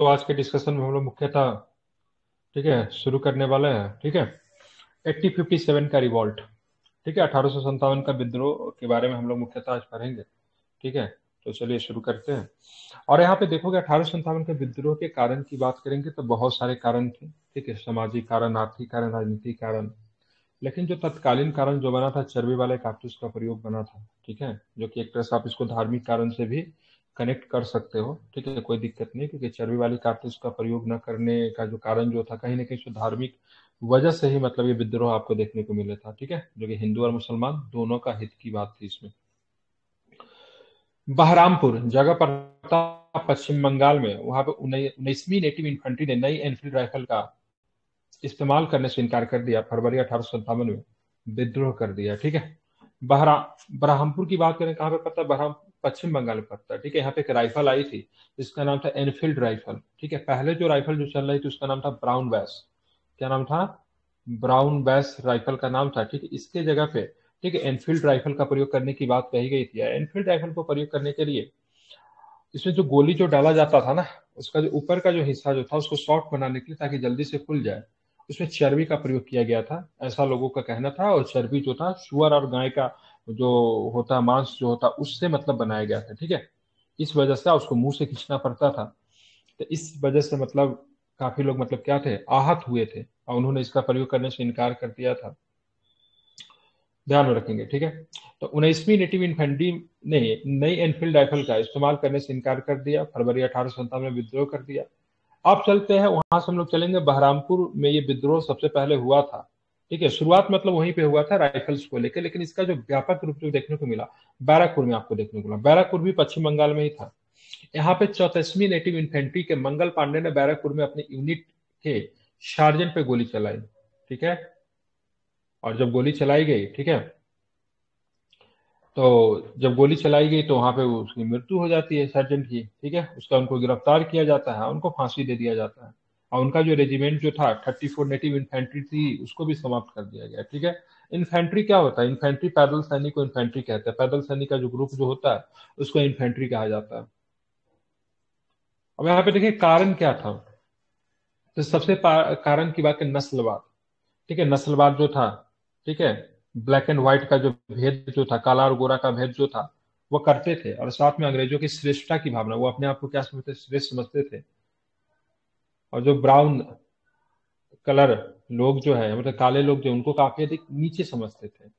तो आज के डिस्कशन में हम लोग मुख्यतः, ठीक है, शुरू करने वाले हैं, ठीक है? एट्टी फिफ्टी सेवन का रिवॉल्ट ठीक है? अठारह का विद्रोह के बारे में हम लोग मुख्यतः आज पढ़ेंगे, ठीक है? तो चलिए शुरू करते हैं। और यहाँ पे देखोगे अठारह के विद्रोह के कारण की बात करेंगे तो बहुत सारे कारण थे, ठीक है? सामाजिक कारण, आर्थिक कारण, राजनीतिक कारण। लेकिन जो तत्कालीन कारण जो बना था, चर्बी वाले कारतूस का प्रयोग बना था, ठीक है? जो कि एक तरह से आप इसको धार्मिक कारण से भी कनेक्ट कर सकते हो। ठीक है, कोई दिक्कत नहीं, क्योंकि चर्बी वाली कारतूस का प्रयोग न करने का जो कारण जो था, कहीं ना कहीं धार्मिक वजह से ही मतलब ये विद्रोह आपको देखने को मिले था, ठीक है? जो कि हिंदू और मुसलमान दोनों का हित की बात थी इसमें। बहरामपुर, जगह पड़ता पश्चिम बंगाल में, वहाँ पे उन्नीसवीं नेटिव इन्फेंट्री ने नई एनफील्ड राइफल का इस्तेमाल करने से इनकार कर दिया, फरवरी अठारह सौ सत्तावन में, विद्रोह कर दिया, ठीक है? बहरा, बरहमपुर की बात करें, कहाँ पे पड़ता है? बहराम पश्चिम बंगाल में पड़ता है, ठीक है? यहाँ पे एक राइफल आई थी, जिसका नाम था एनफील्ड राइफल ठीक है? पहले जो राइफल जो चल रही थी, उसका नाम था ब्राउन बैस क्या नाम था? ब्राउन बैस राइफल का नाम था, ठीक है? इसके जगह पे, ठीक है एनफील्ड राइफल का प्रयोग करने की बात कही गई थी। एनफील्ड राइफल को प्रयोग करने के लिए, इसमें जो गोली जो डाला जाता था ना, उसका जो ऊपर का जो हिस्सा जो था, उसको शॉर्ट बनाने के लिए ताकि जल्दी से खुल जाए, उसमें चर्बी का प्रयोग किया गया था। ऐसा लोगों का कहना था और चर्बी जो था, सुअर और गाय का जो होता मांस जो होता उससे मतलब बनाया गया था, ठीक है? इस वजह से उसको मुँह से खींचना पड़ता था। तो इस वजह से मतलब काफ़ी लोग मतलब क्या थे? आहत हुए थे और उन्होंने इसका प्रयोग करने से इनकार कर दिया था। ध्यान में रखेंगे, ठीक है? तो उन्नीसवीं नेटिव इन्फेंट्री ने नई एनफील्ड राइफल का इस्तेमाल करने से इनकार कर दिया, फरवरी अठारह सौ सत्तावन में विद्रोह कर दिया। अब चलते हैं, वहाँ से हम लोग चलेंगे, बहरामपुर में ये विद्रोह सबसे पहले हुआ था। ठीक है, शुरुआत मतलब वहीं पे हुआ था राइफल्स को लेकर, लेकिन इसका जो व्यापक रूप से देखने को मिला बैराकपुर में आपको देखने को मिला। बैराकपुर भी पश्चिम बंगाल में ही था। यहाँ पे चौतीसवीं नेटिव इन्फेंट्री के मंगल पांडे ने बैराकपुर में अपने यूनिट के शार्जेंट पे गोली चलाई, ठीक है? और जब गोली चलाई गई, ठीक है? तो जब गोली चलाई गई तो वहाँ पे उसकी मृत्यु हो जाती है सर्जेंट की, ठीक है? उसका उनको गिरफ़्तार किया जाता है, उनको फांसी दे दिया जाता है। और उनका जो रेजिमेंट जो था थर्टी फोर नेटिव इन्फेंट्री थी, उसको भी समाप्त कर दिया गया, ठीक है? इन्फेंट्री क्या होता है? इन्फेंट्री पैदल सैनिक को इन्फेंट्री कहते हैं। पैदल सैनिक का जो ग्रुप जो होता है, उसको इन्फेंट्री कहा जाता है। अब यहाँ पे देखिए, कारण क्या था? तो सबसे कारण की बात है नस्लवाद, ठीक है? नस्लवाद जो था, ठीक है? ब्लैक एंड व्हाइट का जो भेद जो था, काला और गोरा का भेद जो था, वो करते थे। और साथ में अंग्रेज़ों की श्रेष्ठता की भावना, वो अपने आप को क्या समझते? श्रेष्ठ समझते थे। और जो ब्राउन कलर लोग जो है मतलब काले लोग जो उनको काफ़ी अधिक नीचे समझते थे।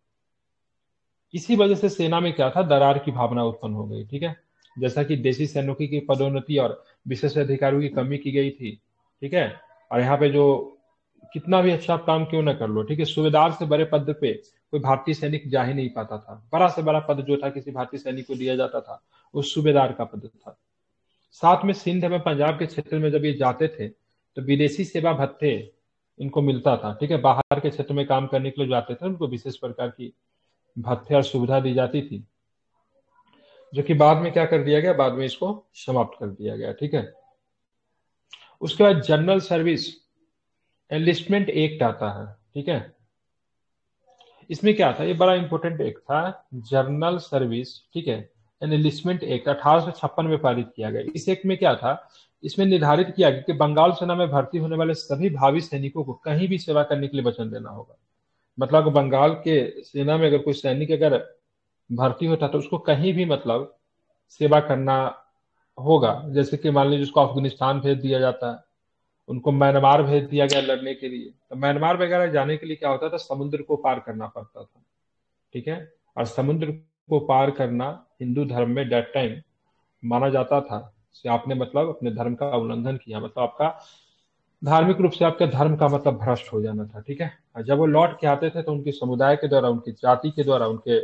इसी वजह से सेना में क्या था? दरार की भावना उत्पन्न हो गई, ठीक है? जैसा कि देशी सैनिकों की पदोन्नति और विशेष अधिकारियों की कमी की गई थी, ठीक है? और यहाँ पे जो कितना भी अच्छा काम क्यों ना कर लो, ठीक है? सुबेदार से बड़े पद पे कोई भारतीय सैनिक जा ही नहीं पाता था। बड़ा से बड़ा पद जो था, किसी भारतीय सैनिक को दिया जाता था, वो सुबेदार का पद था। साथ में सिंध में पंजाब के क्षेत्र में जब ये जाते थे तो विदेशी सेवा भत्ते इनको मिलता था, ठीक है? बाहर के क्षेत्र में काम करने के लिए जाते थे, उनको विशेष प्रकार की भत्ते और सुविधा दी जाती थी, जो कि बाद में क्या कर दिया गया, बाद में इसको समाप्त कर दिया गया, ठीक है? उसके बाद जनरल सर्विस एनलिस्टमेंट एक्ट आता है, ठीक है? इसमें क्या था? ये बड़ा इंपॉर्टेंट एक्ट था, जनरल सर्विस, ठीक है? एनलिस्टमेंट एक्ट अठारह में पारित किया गया। इस एक्ट में क्या था? इसमें निर्धारित किया गया कि बंगाल सेना में भर्ती होने वाले सभी भावी सैनिकों को कहीं भी सेवा करने के लिए वचन देना होगा। मतलब बंगाल के सेना में अगर कोई सैनिक अगर भर्ती होता तो उसको कहीं भी मतलब सेवा करना होगा। जैसे कि मान लीजिए उसको अफ़गानिस्तान भेज दिया जाता है, उनको म्यांमार भेज दिया गया लड़ने के लिए। तो म्यांमार वगैरह जाने के लिए क्या होता था? समुद्र को पार करना पड़ता था। ठीक है? और समुद्र को पार करना हिंदू धर्म में डेट टाइम माना जाता था से आपने मतलब अपने धर्म का उल्लंघन किया मतलब आपका धार्मिक रूप से आपके धर्म का मतलब भ्रष्ट हो जाना था, ठीक है? जब वो लौट के आते थे तो उनके समुदाय के द्वारा, उनकी जाति के द्वारा, उनके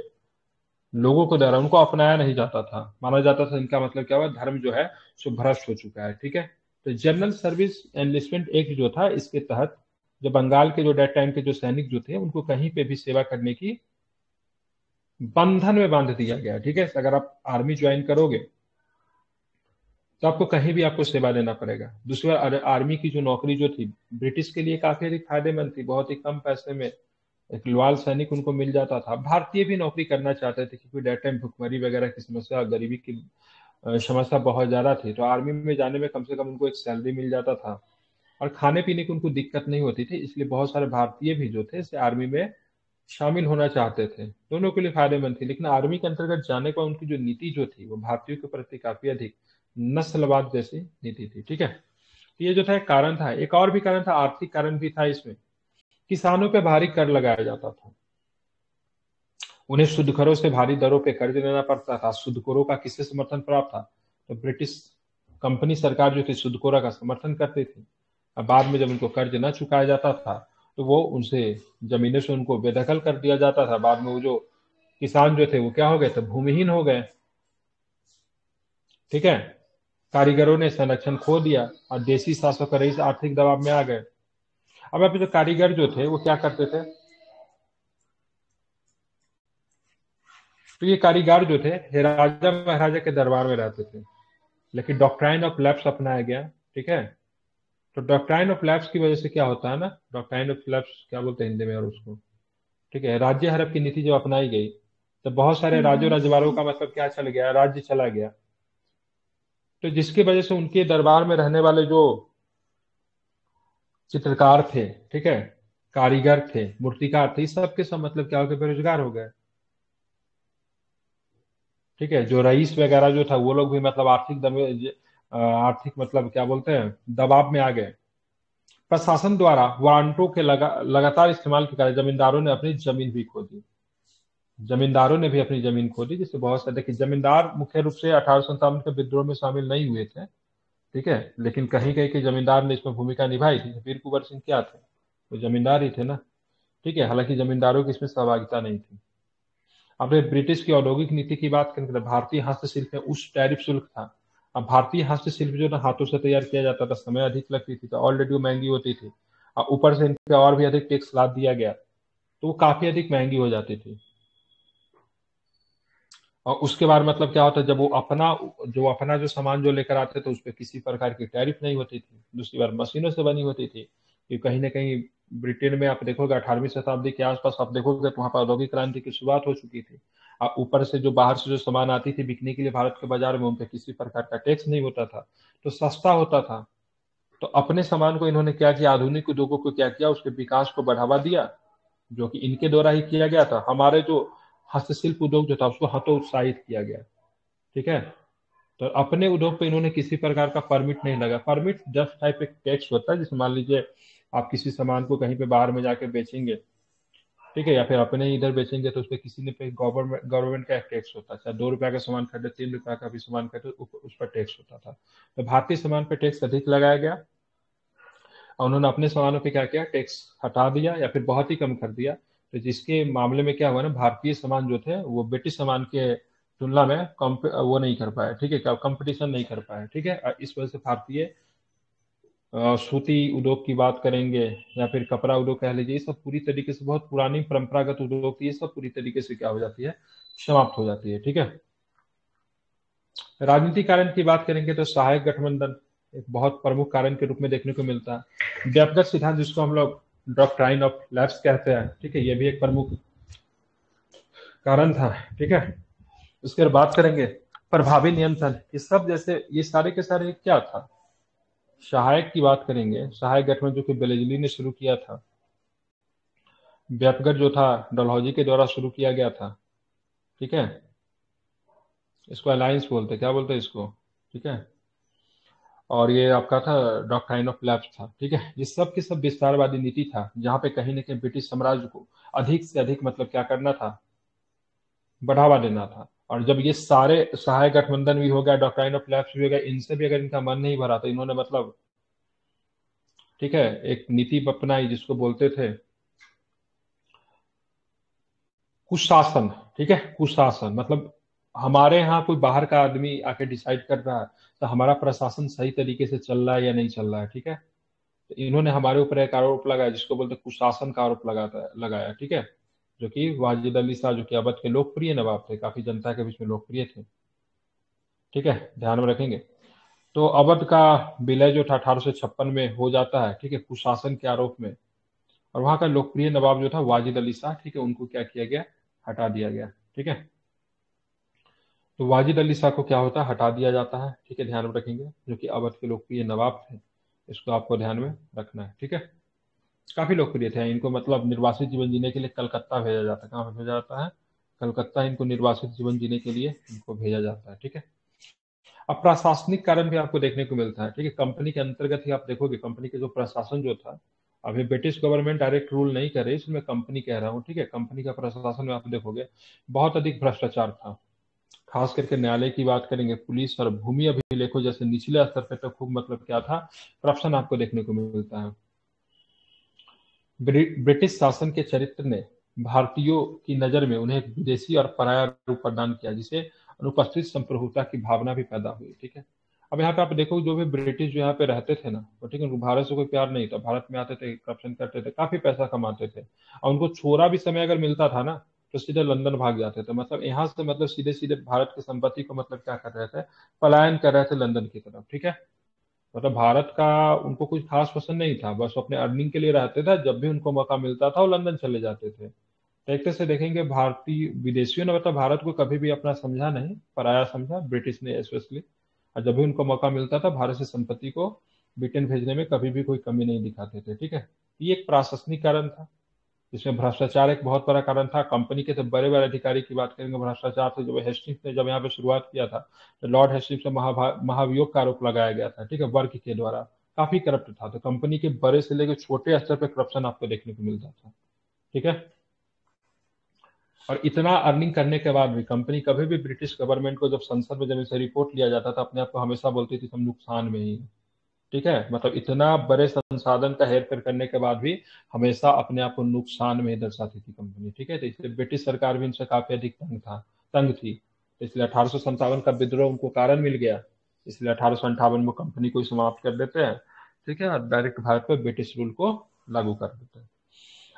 लोगों के द्वारा उनको अपनाया नहीं जाता था। माना जाता था इनका मतलब क्या हुआ? धर्म जो है सो भ्रष्ट हो चुका है, ठीक है? तो जनरल सर्विस एनलिस्टमेंट एक्ट जो था, इसके तहत जो बंगाल के जो डेट टाइम के जो सैनिक जो थे, उनको कहीं पे भी सेवा करने की बंधन में बाँध दिया गया, ठीक है? अगर आप आर्मी ज्वाइन करोगे तो आपको कहीं भी आपको सेवा देना पड़ेगा। दूसरा आर्मी की जो नौकरी जो थी ब्रिटिश के लिए काफ़ी अधिक फ़ायदेमंद थी। बहुत ही कम पैसे में एक लॉयल सैनिक उनको मिल जाता था। भारतीय भी नौकरी करना चाहते थे, क्योंकि डेट टाइम भुखमरी वगैरह की समस्या और गरीबी की समस्या बहुत ज़्यादा थी। तो आर्मी में जाने में कम से कम उनको एक सैलरी मिल जाता था। और खाने पीने की उनको दिक्कत नहीं होती थी, इसलिए बहुत सारे भारतीय भी जो थे आर्मी में शामिल होना चाहते थे। दोनों के लिए फ़ायदेमंद थी, लेकिन आर्मी के अंतर्गत जाने पर उनकी जो नीति जो थी, वो भारतीयों के प्रति काफ़ी अधिक नस्लवाद जैसी नीति थी, ठीक है? तो ये जो था एक कारण था। एक और भी कारण था, आर्थिक कारण भी था इसमें। किसानों पर भारी कर लगाया जाता था। उन्हें शुद्धकरों से भारी दरों पर कर्ज लेना पड़ता था। शुद्धकरों का किससे समर्थन प्राप्त था? तो ब्रिटिश कंपनी सरकार जो थी शुद्धकोरा का समर्थन करती थी। बाद में जब उनको कर्ज न चुकाया जाता था तो वो उनसे जमीनों से उनको बेदखल कर दिया जाता था। बाद में वो जो किसान जो थे, वो क्या हो गए? थे भूमिहीन हो गए। ठीक है? कारीगरों ने संरक्षण खो दिया और देसी शासक रईस आर्थिक दबाव में आ गए। अब अभी जो कारीगर जो थे, वो क्या करते थे? तो ये कारीगर जो थे राजा महाराजा के दरबार में रहते थे। लेकिन डॉक्ट्राइन ऑफ़ लैप्स अपनाया गया। ठीक है? तो डॉक्ट्राइन ऑफ़ लैप्स की वजह से क्या होता है ना? डॉक्ट्राइन ऑफ़ लैप्स क्या बोलते हैं हिंदी में और उसको? ठीक है राज्य हड़प की नीति जब अपनाई गई तो बहुत सारे हम्म। राज्यों रजवाड़ों का मतलब क्या चल गया? राज्य चला गया। तो जिसकी वजह से उनके दरबार में रहने वाले जो चित्रकार थे ठीक है कारीगर थे मूर्तिकार थे सबके सब मतलब क्या हो गए? बेरोजगार हो गए। ठीक है जो रईस वगैरह जो था वो लोग भी मतलब आर्थिक आर्थिक मतलब क्या बोलते हैं दबाव में आ गए। प्रशासन द्वारा वारंटों के लगा, लगातार इस्तेमाल के कारण जमींदारों ने अपनी ज़मीन भी खो दी। जमींदारों ने भी अपनी ज़मीन खो दी जिससे बहुत सारे देखिए जमींदार मुख्य रूप से अठारह के विद्रोह में शामिल नहीं हुए थे ठीक है? लेकिन कहीं कहीं के जमींदार ने इसमें भूमिका निभाई थी। वीर कुंवर सिंह क्या थे? वो जमींदार ही थे ना ठीक है? हालाँकि जमींदारों की इसमें सहभागिता नहीं थी। आपने ब्रिटिश की औद्योगिक नीति की बात करें तो भारतीय हस्तशिल्प में उस टैरिफ शुल्क था। अब भारतीय हस्तशिल्प जो ना, हाथों से तैयार किया जाता था, समय अधिक लगती थी तो ऑलरेडी वो महँगी होती थी। और ऊपर से इन पे और भी अधिक टैक्स लाद दिया गया तो वो काफ़ी अधिक महँगी हो जाती थी। और उसके बाद मतलब क्या होता है, जब वो अपना, जो अपना जो सामान जो लेकर आते थे उस पर किसी प्रकार की टैरिफ नहीं होती थी। दूसरी बार मशीनों से बनी होती थी, कि कहीं ना कहीं ब्रिटेन में आप देखोगे, अठारहवीं शताब्दी के आसपास आप देखोगे तो वहाँ पर औद्योगिक क्रांति की शुरुआत हो चुकी थी। ऊपर से जो बाहर से जो सामान आती थी बिकने के लिए भारत के बाज़ार में उन पर किसी प्रकार का टैक्स नहीं होता था तो सस्ता होता था। तो अपने सामान को इन्होंने क्या किया? आधुनिक उद्योगों को क्या किया? उसके विकास को बढ़ावा दिया, जो कि इनके द्वारा ही किया गया था। हमारे जो हस्तशिल्प उद्योग जो था, उसको हतोत्साहित किया गया। ठीक है? तो अपने उद्योग पे इन्होंने किसी प्रकार का परमिट नहीं लगा। परमिट जस्ट टाइप एक टैक्स होता है, जिसमें मान लीजिए आप किसी सामान को कहीं पे बाहर में जाके बेचेंगे ठीक है, या फिर अपने इधर बेचेंगे तो उस पर किसी ने गवर्नमेंट गवर्नमेंट का टैक्स होता था। दो रुपया का सामान खरीदे, तीन रुपया का भी सामान खरीदे उस पर टैक्स होता था। तो भारतीय सामान पर टैक्स अधिक लगाया गया और उन्होंने अपने सामानों पे क्या किया? टैक्स हटा दिया या फिर बहुत ही कम कर दिया। तो जिसके मामले में क्या हुआ ना, भारतीय सामान जो थे, वो ब्रिटिश सामान के तुलना में वो नहीं कर पाए, ठीक है कंपटीशन नहीं कर पाए, ठीक है। इस वजह से भारतीय सूती उद्योग की बात करेंगे या फिर कपड़ा उद्योग कह लीजिए, ये सब पूरी तरीके से बहुत पुरानी परंपरागत उद्योग थी ये सब पूरी तरीके से क्या हो जाती है? समाप्त हो जाती है, ठीक है? राजनीतिक कारण की बात करेंगे तो सहायक गठबंधन एक बहुत प्रमुख कारण के रूप में देखने को मिलता है। व्यक्तिगत सिद्धांत जिसको हम लोग डॉक्ट्राइन ऑफ़ लैब्स कहते हैं, ठीक है, ये भी एक प्रमुख कारण था, ठीक है? उसके बाद बात करेंगे प्रभावी नियंत्रण। ये सब जैसे, ये सारे के सारे क्या था? सहायक की बात करेंगे, सहायक गठबंधन जो कि बेलेजली ने शुरू किया था व्यापगढ़ जो था, डलहौजी के द्वारा शुरू किया गया था, ठीक है? इसको अलायंस बोलते क्या बोलते इसको? ठीक है? और ये आपका था डॉक्ट्राइन ऑफ़ लैब्स था, ठीक है? ये सब की सब विस्तारवादी नीति था, जहाँ पे कहीं ना कहीं ब्रिटिश साम्राज्य को अधिक से अधिक मतलब क्या करना था? बढ़ावा देना था। और जब ये सारे सहायक गठबंधन भी हो गया डॉक्ट्राइन ऑफ़ लैब्स भी हो गया, इनसे भी अगर इनका मन नहीं भरा तो इन्होंने मतलब ठीक है, एक नीति अपनाई जिसको बोलते थे कुशासन, ठीक है, कुशासन। मतलब हमारे यहाँ कोई बाहर का आदमी आके डिसाइड कर रहा है तो हमारा प्रशासन सही तरीके से चल रहा है या नहीं चल रहा है, ठीक है? तो इन्होंने हमारे ऊपर एक आरोप लगाया जिसको बोलते कुशासन का आरोप लगाता लगाया, ठीक है? जो कि वाजिद अली शाह, जो कि अवध के लोकप्रिय नवाब थे, काफ़ी जनता के बीच में लोकप्रिय थे। ठीक है, ध्यान में रखेंगे। तो अवध का विलय जो था अठारह सौ छप्पन में हो जाता है, ठीक है, कुशासन के आरोप में। और वहाँ का लोकप्रिय नवाब जो था वाजिद अली शाह, ठीक है, उनको क्या किया गया? हटा दिया गया, ठीक है। तो वाजिद अली शाह को क्या होता है? हटा दिया जाता है, ठीक है, ध्यान में रखेंगे, जो कि अवध के लोकप्रिय नवाब थे। इसको आपको ध्यान में रखना है, ठीक है। काफ़ी लोकप्रिय थे। इनको मतलब निर्वासित जीवन जीने के लिए कलकत्ता भेजा जाता है कहाँ भेजा जाता है? कलकत्ता इनको निर्वासित जीवन जीने के लिए इनको भेजा जाता है, ठीक है? अब प्रशासनिक कारण भी आपको देखने को मिलता है, ठीक है? कंपनी के अंतर्गत ही आप देखोगे, कंपनी के जो प्रशासन जो था, अभी ब्रिटिश गवर्नमेंट डायरेक्ट रूल नहीं कर करे इसमें कंपनी कह रहा हूँ, ठीक है? कंपनी का प्रशासन में आप देखोगे, बहुत अधिक भ्रष्टाचार था। खास करके न्यायालय की बात करेंगे, पुलिस और भूमि अभिलेखों जैसे निचले स्तर पर तो खूब मतलब क्या था करप्शन आपको देखने को मिलता है। ब्रिटिश शासन के चरित्र ने भारतीयों की नज़र में उन्हें विदेशी और पराया रूप प्रदान किया, जिसे अनुपस्थित संप्रभुता की भावना भी पैदा हुई, ठीक है? अब यहाँ पे आप देखो, जो भी ब्रिटिश जो यहाँ पे रहते थे ना ठीक है, उनको भारत से कोई प्यार नहीं था। भारत में आते थे करप्शन करते थे, काफ़ी पैसा कमाते थे। और उनको छोरा भी समय अगर मिलता था ना तो सीधे लंदन भाग जाते थे। मतलब यहाँ से मतलब सीधे सीधे भारत की संपत्ति को मतलब क्या कर रहे थे? पलायन कर रहे थे लंदन की तरफ़, ठीक है? मतलब भारत का उनको कुछ खास पसंद नहीं था, बस अपने अर्निंग के लिए रहते थे, जब भी उनको मौका मिलता था वो लंदन चले जाते थे। देखते से देखेंगे भारतीय, विदेशियों ने मतलब भारत को कभी भी अपना समझा नहीं, पराया समझा, ब्रिटिश ने स्पेशली और जब भी उनको मौका मिलता था, भारत से संपत्ति को ब्रिटेन भेजने में कभी भी कोई कमी नहीं दिखाते थे, ठीक है? ये एक प्रशासनिक कारण था। इसमें भ्रष्टाचार एक बहुत बड़ा कारण था। कंपनी के तो बड़े बड़े अधिकारी की बात करेंगे, भ्रष्टाचार से जब हेस्टिंग्स ने जब यहाँ पे शुरुआत किया था तो लॉर्ड हेस्टिंग्स से महाभियोग का आरोप लगाया गया था, ठीक है वर्क के द्वारा। काफ़ी करप्ट था तो कंपनी के बड़े से लेकर छोटे स्तर पर करप्शन आपको देखने को मिलता था, ठीक है? और इतना अर्निंग करने के बाद भी, कंपनी कभी भी ब्रिटिश गवर्नमेंट को जब संसद में जब इसे रिपोर्ट लिया जाता था, अपने आप को हमेशा बोलती थी हम नुकसान में ही। ठीक है? मतलब इतना बड़े संसाधन का हेर फेर करने के बाद भी हमेशा अपने आप को नुकसान में दर्शाती थी कंपनी ठीक है? तो इसलिए ब्रिटिश सरकार भी इनसे काफ़ी अधिक तंग था, तंग थी। तो इसलिए अठारह का विद्रोह उनको कारण मिल गया। इसलिए अठारह में कंपनी को समाप्त कर देते हैं, ठीक है? और डायरेक्ट भारत पर ब्रिटिश रूल को लागू कर देते हैं।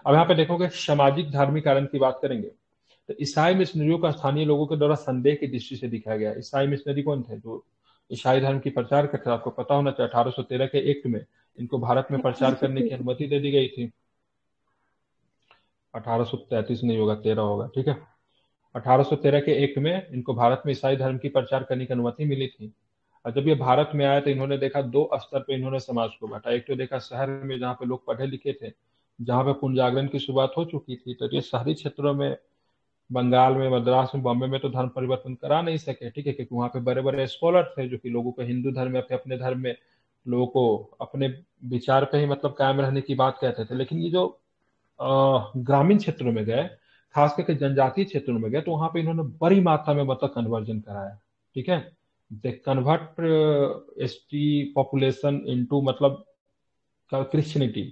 अब यहाँ पे देखोगे सामाजिक धार्मिक कारण की बात करेंगे तो ईसाई मिशनरियों का स्थानीय लोगों के द्वारा संदेह की दृष्टि से दिखाया गया। ईसाई मिशनरी कौन थे? जो ईसाई धर्म की प्रचार करते आपको पता होना चाहिए अठारह के एक्ट में इनको भारत में प्रचार करने की अनुमति दे दी गई थी। अठारह नहीं होगा तेरह होगा ठीक है? अठारह के एक्ट में इनको भारत में ईसाई धर्म की प्रचार करने की अनुमति मिली थी। और जब ये भारत में आए तो इन्होंने देखा दो स्तर पे इन्होंने समाज को बांटा। एक तो देखा शहर में जहाँ पे लोग पढ़े लिखे थे जहाँ पे पुनर्जागरण की शुरुआत हो चुकी थी तो ये शहरी क्षेत्रों में बंगाल में, मद्रास में, बॉम्बे में तो धर्म परिवर्तन करा नहीं सके, ठीक है, क्योंकि वहाँ पे बड़े बड़े स्कॉलर थे जो कि लोगों को हिंदू धर्म में अपने अपने धर्म में लोगों को अपने विचार पे ही मतलब कायम रहने की बात कहते थे। लेकिन ये जो ग्रामीण क्षेत्रों में गए, खास करके जनजातीय क्षेत्रों में गए तो वहाँ पे इन्होंने बड़ी मात्रा में मतलब कन्वर्जन कराया, ठीक है? They convert S T population into मतलब क्रिश्चियनिटी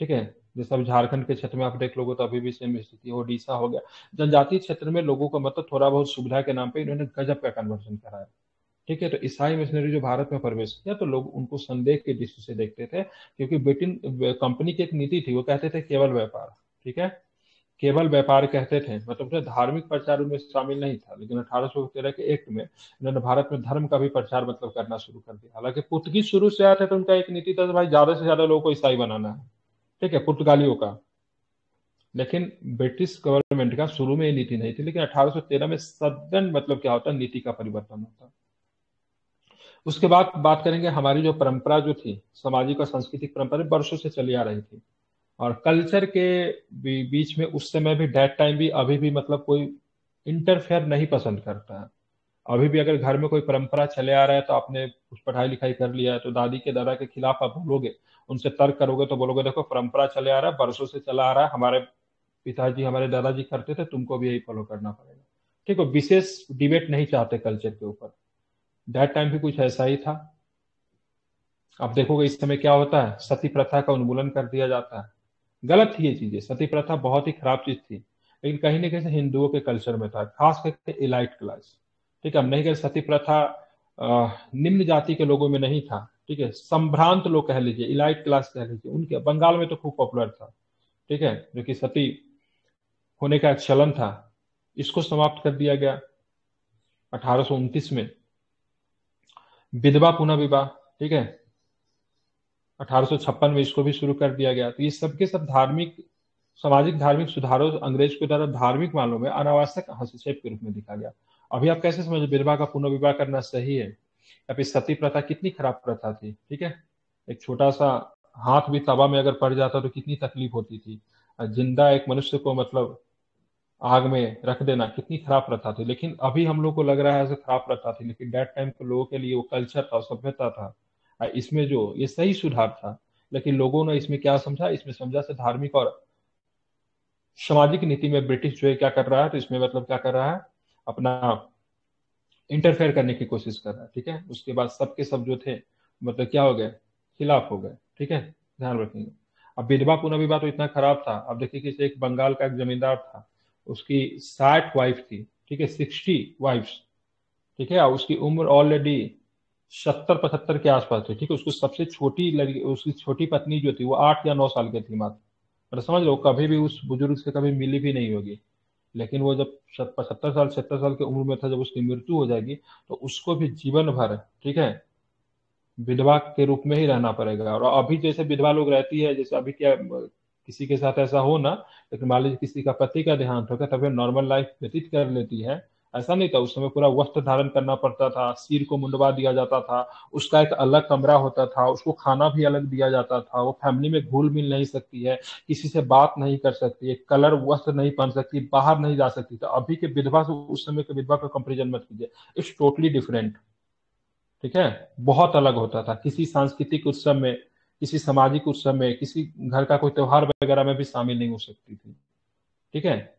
ठीक है? जैसे अब झारखंड के क्षेत्र में आप देख लोगे तो अभी भी सेम स्थिति ओडिशा हो गया। जनजातीय क्षेत्र में लोगों का मतलब थोड़ा बहुत सुविधा के नाम पे इन्होंने गजब का कन्वर्जन कराया ठीक है तो ईसाई मिशनरी जो भारत में प्रवेश किया तो लोग उनको संदेह की दृष्टि से देखते थे, क्योंकि ब्रिटेन कंपनी की एक नीति थी, वो कहते थे केवल व्यापार। ठीक है? केवल व्यापार कहते थे मतलब धार्मिक प्रचार उनमें शामिल नहीं था, लेकिन अठारह सौ तेरह के एक्ट में इन्होंने भारत में धर्म का भी प्रचार मतलब करना शुरू कर दिया। हालाँकि पुर्तगीज शुरू से आया था तो उनका एक नीति था भाई ज़्यादा से ज़्यादा लोगों को ईसाई बनाना है। ठीक है, पुर्तगालियों का। लेकिन ब्रिटिश गवर्नमेंट का शुरू में ये नीति नहीं थी, लेकिन 1813 में सदन मतलब क्या होता निधि का परिवर्तन होता। उसके बाद बात करेंगे हमारी जो परंपरा जो थी, सामाजिक और सांस्कृतिक परंपरा वर्षों से चली आ रही थी। और कल्चर के बीच में उस समय भी डेट टाइम भी, अभी भी मतलब कोई इंटरफेयर नहीं पसंद करता है। अभी भी अगर घर में कोई परंपरा चले आ रहा है तो आपने कुछ पढ़ाई लिखाई कर लिया है तो दादी के दादा के खिलाफ आप बोलोगे उनसे तर्क करोगे तो बोलोगे, देखो, परंपरा चले आ रहा है, बरसों से चला आ रहा है, हमारे पिताजी, हमारे दादाजी करते थे, तुमको भी यही फॉलो करना पड़ेगा। ठीक है, विशेष डिबेट नहीं चाहते कल्चर के ऊपर। दैट टाइम भी कुछ ऐसा ही था। अब देखोगे इस समय क्या होता है, सती प्रथा का उन्मूलन कर दिया जाता है। गलत थी ये चीज़ें। सती प्रथा बहुत ही खराब चीज़ थी, लेकिन कहीं ना कहीं हिंदुओं के कल्चर में था, खास करके इलाइट क्लास ठीक है अब नहीं कह सती प्रथा निम्न जाति के लोगों में नहीं था। ठीक है, संभ्रांत लोग कह लीजिए इलाइट क्लास कह लीजिए, उनके, बंगाल में तो खूब पॉपुलर था, ठीक है, जो कि सती होने का एक चलन था, इसको समाप्त कर दिया गया अठारह में। विधवा पुनः विवाह ठीक है, अठारह में इसको भी शुरू कर दिया गया। तो ये सबके सब धार्मिक, सामाजिक धार्मिक सुधारों अंग्रेज़ के द्वारा धार्मिक मामलों में अनावश्यक हस्तक्षेप के रूप में दिखा गया। अभी आप कैसे समझ, विधवा का पुनर्विवाह करना सही है? या फिर सती प्रथा कितनी खराब प्रथा थी, ठीक है? एक छोटा सा हाथ भी तवा में अगर पड़ जाता तो कितनी तकलीफ़ होती थी। ज़िंदा एक मनुष्य को मतलब आग में रख देना कितनी खराब प्रथा थी। लेकिन अभी हम लोग को लग रहा है ऐसे खराब प्रथा थी, लेकिन डेट टाइम के लोगों के लिए वो कल्चर था, सभ्यता था। इसमें जो, ये सही सुधार था, लेकिन लोगों ने इसमें क्या समझा? इसमें समझा से धार्मिक और सामाजिक नीति में ब्रिटिश जो है क्या कर रहा है तो इसमें मतलब क्या कर रहा है? अपना इंटरफेयर करने की कोशिश कर रहा है, ठीक है? उसके बाद सबके सब जो थे मतलब क्या हो गए? खिलाफ हो गए, ठीक है? ध्यान रखेंगे अब विधवा पुनर्विवाह तो इतना खराब था। अब देखिए कि एक बंगाल का एक जमींदार था। उसकी साठ वाइफ थी, ठीक है? सिक्सटी वाइफ ठीक है? उसकी उम्र ऑलरेडी सत्तर पचहत्तर के आसपास थी, ठीक है? उसको सबसे छोटी लड़की, उसकी छोटी पत्नी जो थी, वो आठ या नौ साल की थी मात्र। मतलब समझ लो कभी भी उस बुज़ुर्ग से कभी मिली भी नहीं होगी। लेकिन वो जब पचहत्तर साल, सत्तर साल की उम्र में था, जब उसकी मृत्यु हो जाएगी तो उसको भी जीवन भर, ठीक है, विधवा के रूप में ही रहना पड़ेगा। और अभी जैसे विधवा लोग रहती है, जैसे अभी क्या, किसी के साथ ऐसा हो ना, लेकिन मान लीजिए किसी का पति का देहांत होगा तभी नॉर्मल लाइफ व्यतीत कर लेती है ऐसा नहीं था उस समय पूरा वस्त्र धारण करना पड़ता था, सिर को मुंडवा दिया जाता था, उसका एक अलग कमरा होता था, उसको खाना भी अलग दिया जाता था, वो फैमिली में घुल मिल नहीं सकती है, किसी से बात नहीं कर सकती है, कलर वस्त्र नहीं पहन सकती, बाहर नहीं जा सकती। तो अभी के विधवा से, उस समय के विधवा का कंपेरिजन मत कीजिए इट्स टोटली डिफरेंट ठीक है? बहुत अलग होता था, किसी सांस्कृतिक उत्सव में, किसी सामाजिक उत्सव में, किसी घर का कोई त्योहार वगैरह में भी शामिल नहीं हो सकती थी। ठीक है?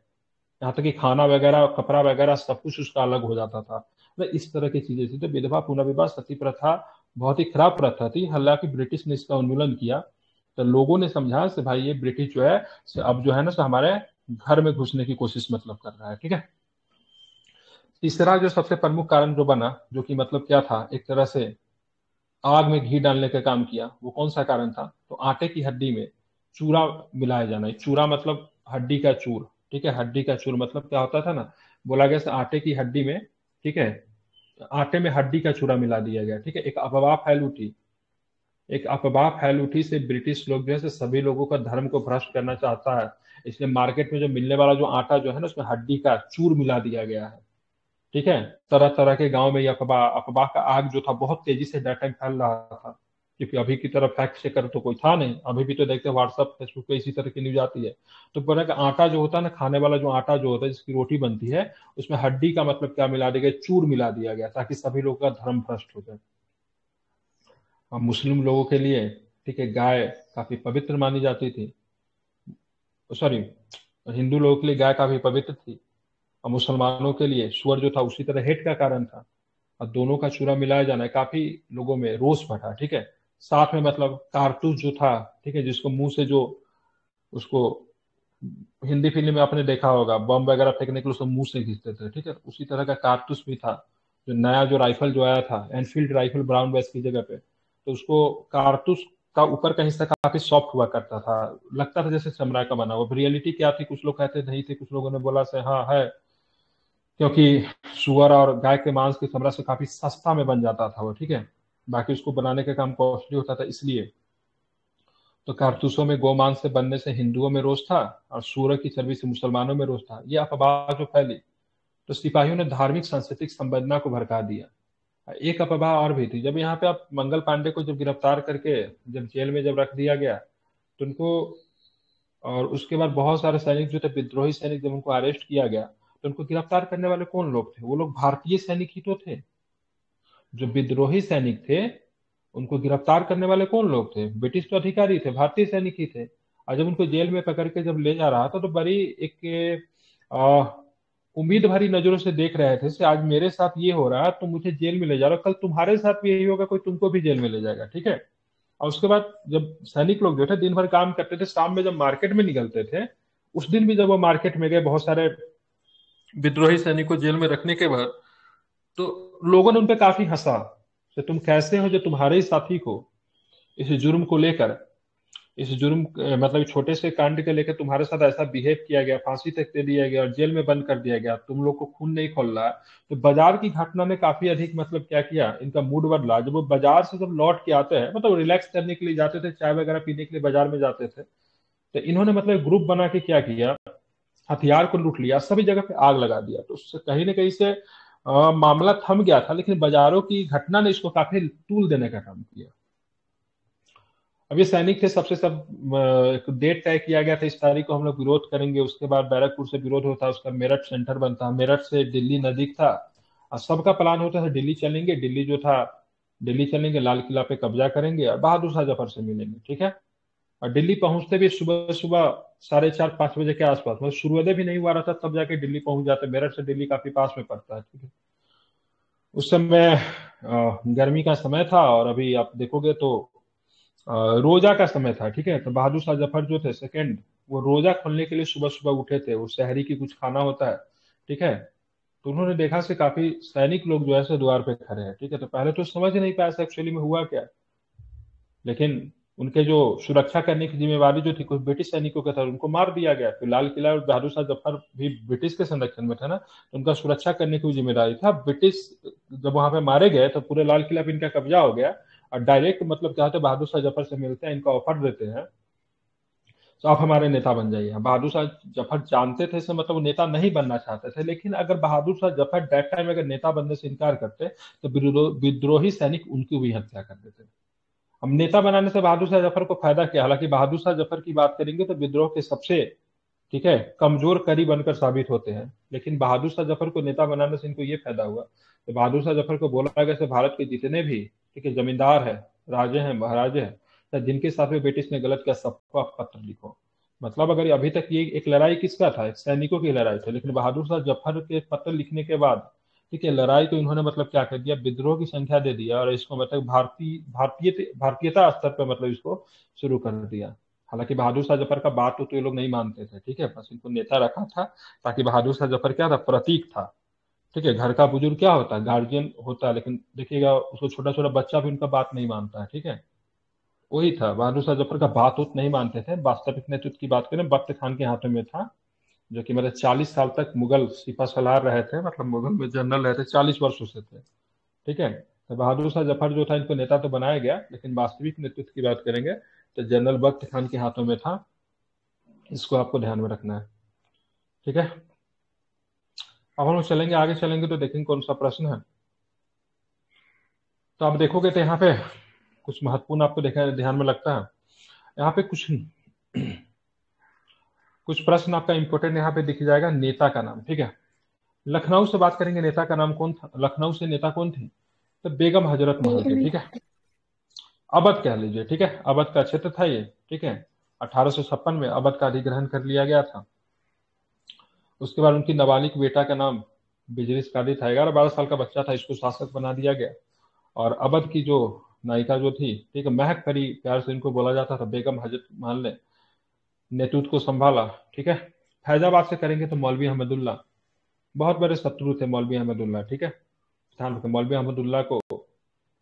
यहाँ तक कि खाना वगैरह, कपड़ा वगैरह सब कुछ उसका अलग हो जाता था। तो इस तरह की चीज़ें थी। तो विधवा पुनर्विवाह सती प्रथा बहुत ही खराब प्रथा थी। हालाँकि ब्रिटिश ने इसका उन्मूलन किया। तो लोगों ने समझा से भाई ये ब्रिटिश जो है अब जो है ना हमारे घर में घुसने की कोशिश मतलब कर रहा है, ठीक है? तीसरा जो सबसे प्रमुख कारण जो बना, जो कि मतलब क्या था, एक तरह से आग में घी डालने का काम किया, वो कौन सा कारण था? तो आटे की हड्डी में चूरा मिलाया जाना। चूरा मतलब हड्डी का चूर। ठीक है, हड्डी का चूर मतलब क्या होता था ना, बोला गया आटे की हड्डी में, ठीक है, आटे में हड्डी का चूरा मिला दिया गया, ठीक है, एक अफवाह फैल उठी, एक अफवाह फैल उठी से ब्रिटिश लोग जो है सभी लोगों का धर्म को भ्रष्ट करना चाहता है, इसलिए मार्केट में जो मिलने वाला जो आटा जो है ना, उसमें हड्डी का चूर मिला दिया गया है, ठीक है तरह तरह के गाँव में ये अफवाह अफवाह का आग जो था, बहुत तेज़ी से डाटा फैल रहा था। क्योंकि अभी की तरफ़ फैक्ट चेकर तो कोई था नहीं। अभी भी तो देखते हैं व्हाट्सअप फेसबुक पे इसी तरह की न्यूज़ आती है। तो बोला कि आटा जो होता है ना, खाने वाला जो आटा जो होता है, जिसकी रोटी बनती है, उसमें हड्डी का मतलब क्या मिला दिया गया? चूर मिला दिया गया, ताकि सभी लोगों का धर्म भ्रष्ट हो जाए। मुस्लिम लोगों के लिए, ठीक है, गाय काफ़ी पवित्र मानी जाती थी। सॉरी हिंदू लोगों के लिए गाय काफ़ी पवित्र थी। और मुसलमानों के लिए सुअर जो था, उसी तरह हेट का कारण था। और दोनों का चूरा मिलाया जाना है, काफ़ी लोगों में रोष भटा ठीक है? साथ में मतलब कारतूस जो था, ठीक है, जिसको मुँह से जो उसको हिंदी फ़िल्म में आपने देखा होगा, बम वगैरह फेंकने के लिए उसको मुँह से खींचते थे, ठीक है। उसी तरह का कारतूस भी था, जो नया जो राइफल जो आया था एनफील्ड राइफल ब्राउन वेस्ट की जगह पे तो उसको कारतूस का ऊपर का हिस्सा काफ़ी सॉफ्ट हुआ करता था। लगता था जैसे चमड़ा का बना हुआ। रियलिटी क्या थी? कुछ लोग कहते नहीं थे, कुछ लोगों ने बोला से हाँ है, क्योंकि सुअर और गाय के मांस के चमड़ा से काफ़ी सस्ता में बन जाता था वो, ठीक है। बाकी उसको बनाने का काम कॉस्टली होता था इसलिए। तो कारतूसों में गोमांस से बनने से हिंदुओं में रोष था और सूर्य की चर्बी से मुसलमानों में रोष था। यह अफवाह जो फैली। तो सिपाहियों ने धार्मिक, सांस्कृतिक संवेदना को भड़का दिया। एक अफवाह और भी थी। जब यहाँ पे आप मंगल पांडे को जब गिरफ़्तार करके जब जेल में जब रख दिया गया तो उनको और उसके बाद बहुत सारे सैनिक जो थे, विद्रोही सैनिक जब उनको अरेस्ट किया गया तो उनको गिरफ़्तार करने वाले कौन लोग थे? वो लोग भारतीय सैनिक ही तो थे। जो विद्रोही सैनिक थे, उनको गिरफ़्तार करने वाले कौन लोग थे? ब्रिटिश तो अधिकारी थे, भारतीय सैनिक ही थे। और जब उनको जेल में पकड़ के जब ले जा रहा था तो बड़ी एक उम्मीद भरी नज़रों से देख रहे थे से आज मेरे साथ ये हो रहा है, तुम मुझे जेल में ले जा रहे कल तुम्हारे साथ भी यही होगा, कोई तुमको भी जेल में ले जाएगा। ठीक है? और उसके बाद जब सैनिक लोग जो थे, दिन भर काम करते थे, शाम में जब मार्केट में निकलते थे, उस दिन भी जब वो मार्केट में गए, बहुत सारे विद्रोही सैनिक को जेल में रखने के बाद तो लोगों ने उन पर काफ़ी हंसा कि तुम कैसे हो जो तुम्हारे ही साथी को इस जुर्म को लेकर, इस जुर्म मतलब छोटे से कांड के लेकर तुम्हारे साथ ऐसा बिहेव किया गया, फांसी तक दे दिया गया और जेल में बंद कर दिया गया, तुम लोग को खून नहीं खोल रहा तो बाज़ार की घटना ने काफ़ी अधिक मतलब क्या किया, इनका मूड बदला। जब वो बाज़ार से जब लौट के आते हैं मतलब रिलैक्स करने के लिए जाते थे, चाय वगैरह पीने के लिए बाज़ार में जाते थे तो इन्होंने मतलब ग्रुप बना के क्या किया, हथियार को लूट लिया, सभी जगह पे आग लगा दिया। तो उससे कहीं ना कहीं से आ, मामला थम गया था लेकिन बाजारों की घटना ने इसको काफ़ी टूल देने का काम किया। अब ये सैनिक थे सबसे सब एक डेट तय किया गया था इस तारीख को हम लोग विरोध करेंगे उसके बाद बैरकपुर से विरोध होता उसका मेरठ सेंटर बनता मेरठ से दिल्ली नज़दीक था और सबका प्लान होता था दिल्ली चलेंगे दिल्ली जो था दिल्ली चलेंगे लाल किला पे कब्जा करेंगे और बहादुर शाह ज़फ़र से मिलेंगे ठीक है? और दिल्ली पहुँचते भी सुबह सुबह साढ़े चार, पाँच बजे के आसपास मतलब सूर्योदय भी नहीं हुआ रहा था तब जाके दिल्ली पहुँच जाते मेरठ से दिल्ली काफ़ी पास में पड़ता है, ठीक है। उस समय गर्मी का समय था और अभी आप देखोगे तो रोजा का समय था, ठीक है। तो बहादुर शाह ज़फ़र जो थे सेकेंड वो रोजा खोलने के लिए सुबह सुबह उठे थे। वो शहरी की कुछ खाना होता है, ठीक है। तो उन्होंने देखा से काफ़ी सैनिक लोग जो है द्वार पे खड़े हैं, ठीक है। तो पहले तो समझ नहीं पाया एक्चुअली में हुआ क्या। लेकिन उनके जो सुरक्षा करने की जिम्मेवारी जो थी, कुछ ब्रिटिश सैनिकों का था, उनको मार दिया गया। फिर लाल किला और बहादुर शाह ज़फ़र भी ब्रिटिश के संरक्षण में था ना तो उनका सुरक्षा करने की ज़िम्मेदारी था। ब्रिटिश जब वहाँ पे मारे गए तो पूरे लाल किला पे इनका कब्जा हो गया और डायरेक्ट मतलब क्या होता बहादुर शाह ज़फ़र से मिलते हैं, इनका ऑफ़र देते हैं। तो आप हमारे नेता बन जाइए। बहादुर शाह ज़फ़र जानते थे से मतलब नेता नहीं बनना चाहते थे, लेकिन अगर बहादुर शाह ज़फ़र डेट टाइम अगर नेता बनने से इनकार करते तो विद्रोही सैनिक उनकी भी हत्या कर देते। हम नेता बनाने से बहादुर शाह ज़फ़र को फ़ायदा किया। हालाँकि बहादुर शाह ज़फ़र की बात करेंगे तो विद्रोह के सबसे, ठीक है, कमज़ोर करी बनकर साबित होते हैं। लेकिन बहादुर शाह ज़फ़र को नेता बनाने से इनको ये फ़ायदा हुआ तो बहादुर शाह ज़फ़र को बोला गया भारत के जितने भी, ठीक है, जमींदार है, राजे हैं, महाराजे हैं तो जिनके साथ में ब्रिटिश ने गलत किया, सबको आप पत्र लिखो। मतलब अगर अभी तक ये एक लड़ाई किसका था? सैनिकों की लड़ाई थी। लेकिन बहादुर शाह ज़फ़र के पत्र लिखने के बाद ठीक है लड़ाई को इन्होंने मतलब क्या कर दिया विद्रोह की संख्या दे दिया और इसको मतलब भारतीय भारतीय भारतीयता स्तर पर मतलब इसको शुरू कर दिया। हालाँकि बहादुर शाह ज़फ़र का बात तो, तो ये लोग नहीं मानते थे ठीक है बस इनको नेता रखा था ताकि बहादुर शाह ज़फ़र क्या था प्रतीक था। ठीक है घर का बुज़ुर्ग क्या होता है गार्जियन होता है लेकिन देखिएगा उसको छोटा छोटा बच्चा भी उनका बात नहीं मानता है ठीक है। वही था बहादुर शाह ज़फ़र का बात उत नहीं मानते थे वास्तविक नेतृत्व की बात करें बख्त खान के हाथों में था। जो कि मतलब चालीस साल तक मुगल सिपा सलार रहे थे मतलब मुगल में जनरल रहे थे, चालीस वर्षों से थे। ठीक है? तो बहादुर शाह ज़फ़र जो था, इनको नेता तो बनाया गया, लेकिन वास्तविक नेतृत्व की बात करेंगे तो जनरल बख्त खान के हाथों में था। इसको आपको ध्यान में रखना है। ठीक है? अब हम चलेंगे, आगे चलेंगे तो देखेंगे कौन सा प्रश्न है। तो आप देखोगे तो यहाँ पे कुछ महत्वपूर्ण आपको देखा, ध्यान में लगता है। यहाँ पे कुछ कुछ प्रश्न आपका इंपोर्टेंट यहाँ पे दिख जाएगा नेता का नाम ठीक है? लखनऊ से बात करेंगे नेता का नाम कौन था? लखनऊ से नेता कौन थे? तो बेगम हज़रत महल थे ठीक है? अवध कह लीजिए ठीक है? अवध का क्षेत्र था ये ठीक है? अठारह सौ छप्पन में अवध का अधिग्रहण कर लिया गया था। उसके बाद उनकी नाबालिग बेटा का नाम बिजली कादी था ग्यारह बारह साल का बच्चा था इसको शासक बना दिया गया। और अवध की जो नायिका जो थी ठीक है? महक परी प्यार से इनको बोला जाता था बेगम हज़रत महल ने। नेतृत्व को संभाला, ठीक है? फैजाबाद से करेंगे तो मौलवी अहमदुल्ला। बहुत बड़े शत्रु थे मौलवी अहमदुल्ला, ठीक है? ध्यान रखें, मौलवी अहमदुल्ला को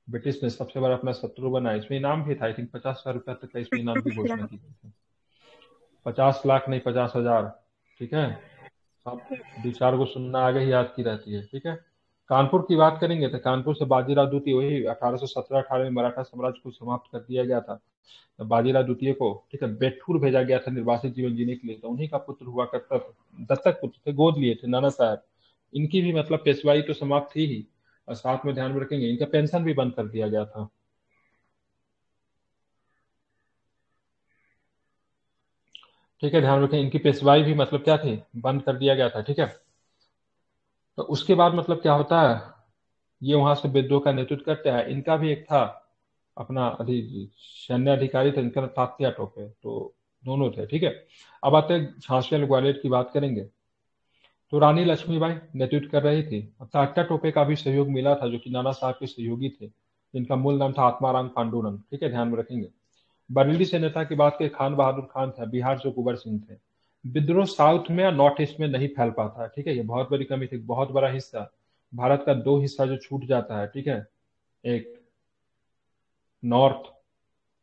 ब्रिटिश ने सबसे बड़ा अपना शत्रु बनाया। इसमें इनाम भी था, आई थिंक पचास हज़ार रुपया तक का इसमें इनाम की घोषणा की थी। पचास लाख नहीं, पचास हज़ार, ठीक है? अब दो चार को सुनना आगे ही याद की रहती है, ठीक है? कानपुर की बात करेंगे तो कानपुर से बाजीराव द्वितीय वही अठारह सौ सत्रह अठारह में मराठा साम्राज्य को समाप्त कर दिया गया था। बाजीराव द्वितीय को, ठीक है बेठूर भेजा गया था निर्वासित जीवन जीने के लिए। तो उन्हीं का पुत्र हुआ करता दत्तक पुत्र थे, गोद लिए थे, नाना साहब। इनकी भी मतलब पेशवाई तो समाप्त थी ही, और साथ में ध्यान में रखेंगे, इनका पेंशन भी बंद कर दिया गया था। ठीक है, ध्यान रखें, इनकी पेशवाई भी मतलब क्या थी, बंद कर दिया गया था, ठीक है। तो उसके बाद मतलब क्या होता है, ये वहाँ से विद्रोह का नेतृत्व करते हैं। इनका भी एक था अपना अधि सैन्य अधिकारी थे, इनका तात्या टोपे तो दोनों थे, ठीक है? अब आते हैं झांसी और ग्वालियर की बात करेंगे। तो रानी लक्ष्मीबाई नेतृत्व कर रही थी। तात्या टोपे का भी सहयोग मिला था, जो कि नाना साहब के सहयोगी थे। जिनका मूल नाम था आत्माराम पांडुरंग, ठीक है? ध्यान में रखेंगे। बरेली से नेता की बात के खान बहादुर खान था, बिहार से कुबर सिंह थे। विद्रोह साउथ में या नॉर्थ ईस्ट में नहीं फैल पाता, ठीक है? ये बहुत बड़ी कमी थी, बहुत बड़ा हिस्सा। भारत का दो हिस्सा जो छूट जाता है, ठीक है? एक नॉर्थ,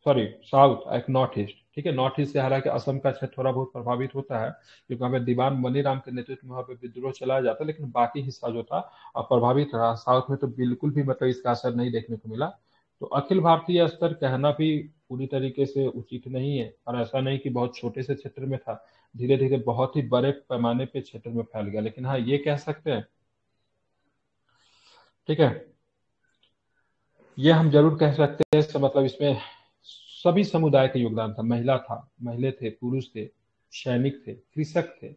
सॉरी, साउथ, एक नॉर्थ ईस्ट, ठीक है? नॉर्थ ईस्ट से हालाँकि असम का क्षेत्र थोड़ा बहुत प्रभावित होता है, क्योंकि वहाँ पे दीवान मनीराम के नेतृत्व में वहाँ पे विद्रोह चलाया जाता है, लेकिन बाकी हिस्सा जो था प्रभावित रहा। साउथ में तो बिल्कुल भी मतलब इसका असर नहीं देखने को मिला। तो अखिल भारतीय स्तर कहना भी पूरी तरीके से उचित नहीं है, और ऐसा नहीं कि बहुत छोटे से क्षेत्र में था। धीरे धीरे बहुत ही बड़े पैमाने पे क्षेत्र में फैल गया। लेकिन हाँ ये कह सकते हैं, ठीक है? ये हम ज़रूर कह सकते हैं मतलब इसमें सभी समुदाय का योगदान था। महिला था, महिला थे, पुरुष थे, सैनिक थे, कृषक थे।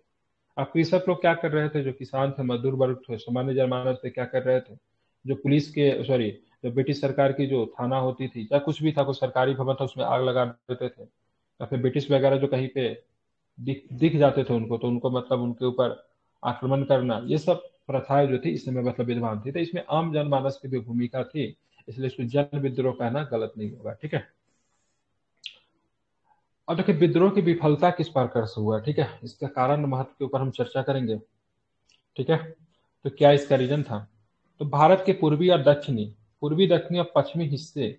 अब कृषक लोग क्या कर रहे थे? जो किसान थे, मजदूर वर्ग थे, सामान्य जनमानस थे क्या कर रहे थे? जो पुलिस के, सॉरी, जो ब्रिटिश सरकार की जो थाना होती थी, या कुछ भी था, कोई सरकारी भवन था, उसमें आग लगा देते थे। या फिर ब्रिटिश वगैरह जो कहीं पे दिख दिख जाते थे उनको तो उनको मतलब उनके ऊपर आक्रमण करना, ये सब प्रथाएँ जो थी इस समय मतलब विद्वान थी। तो इसमें आम जनमानस की भी भूमिका थी। इसलिए इसको जन विद्रोह कहना गलत नहीं होगा, ठीक है? अब देखिए, विद्रोह की विफलता किस प्रकार से हुआ, ठीक है? इसका कारण महत्व के ऊपर हम चर्चा करेंगे, ठीक है? तो क्या इसका रीजन था? तो भारत के पूर्वी और दक्षिणी, पूर्वी, दक्षिणी और पश्चिमी हिस्से,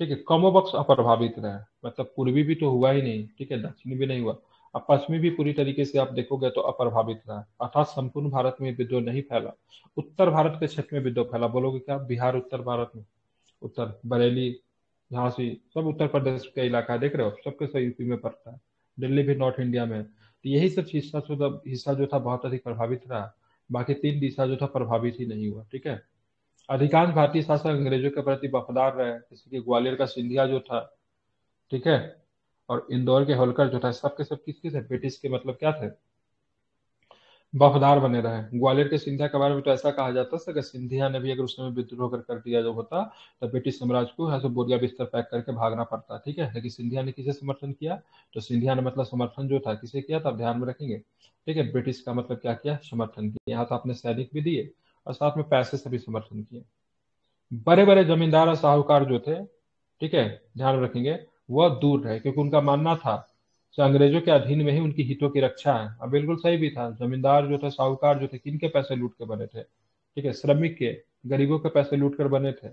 ठीक है कमोबक्स अप्रभावित रहे। मतलब पूर्वी भी तो हुआ ही नहीं, ठीक है, दक्षिणी भी नहीं हुआ। अब पश्चिमी भी पूरी तरीके से आप देखोगे तो अप्रभावित रहा। अर्थात संपूर्ण भारत में विद्रोह नहीं फैला। उत्तर भारत के क्षेत्र में विद्रोह फैला। बोलोगे क्या? बिहार, उत्तर भारत में। उत्तर, बरेली, झांसी, सब उत्तर प्रदेश का इलाका है, देख रहे हो? सबके सब यूपी में पड़ता है। दिल्ली भी नॉर्थ इंडिया में तो यही सब हिस्सा हिस्सा जो था बहुत अधिक प्रभावित रहा। बाकी तीन दिशा जो था प्रभावित ही नहीं हुआ, ठीक है? अधिकांश भारतीय शासक अंग्रेज़ों के प्रति वफादार रहे, जैसे कि ग्वालियर का सिंधिया जो था, ठीक है? और इंदौर के होलकर जो था, सबके सब किसके थे? ब्रिटिश के मतलब क्या थे? वफादार बने रहे। ग्वालियर के सिंधिया के बारे में तो ऐसा कहा जाता था कि सिंधिया ने भी अगर उस समय विद्रोह कर, कर दिया जो होता तो ब्रिटिश साम्राज्य को से बोरिया बिस्तर पैक करके भागना पड़ता ठीक है? लेकिन सिंधिया ने किसे समर्थन किया? तो सिंधिया ने मतलब समर्थन जो था किसे किया था? ध्यान में रखेंगे ठीक है? ब्रिटिश का मतलब क्या किया? समर्थन किया। यहाँ तो अपने सैनिक भी दिए और साथ में पैसे से भी समर्थन किए। बड़े बड़े जमींदार और साहूकार जो थे ठीक है? ध्यान रखेंगे वह दूर रहे क्योंकि उनका मानना था अंग्रेज़ों के अधीन में ही उनकी हितों की रक्षा है। अब बिल्कुल सही भी था। जमींदार जो थे, साहूकार जो थे किन के पैसे लूट के बने थे? ठीक है, श्रमिक के, गरीबों के पैसे लूट कर बने थे।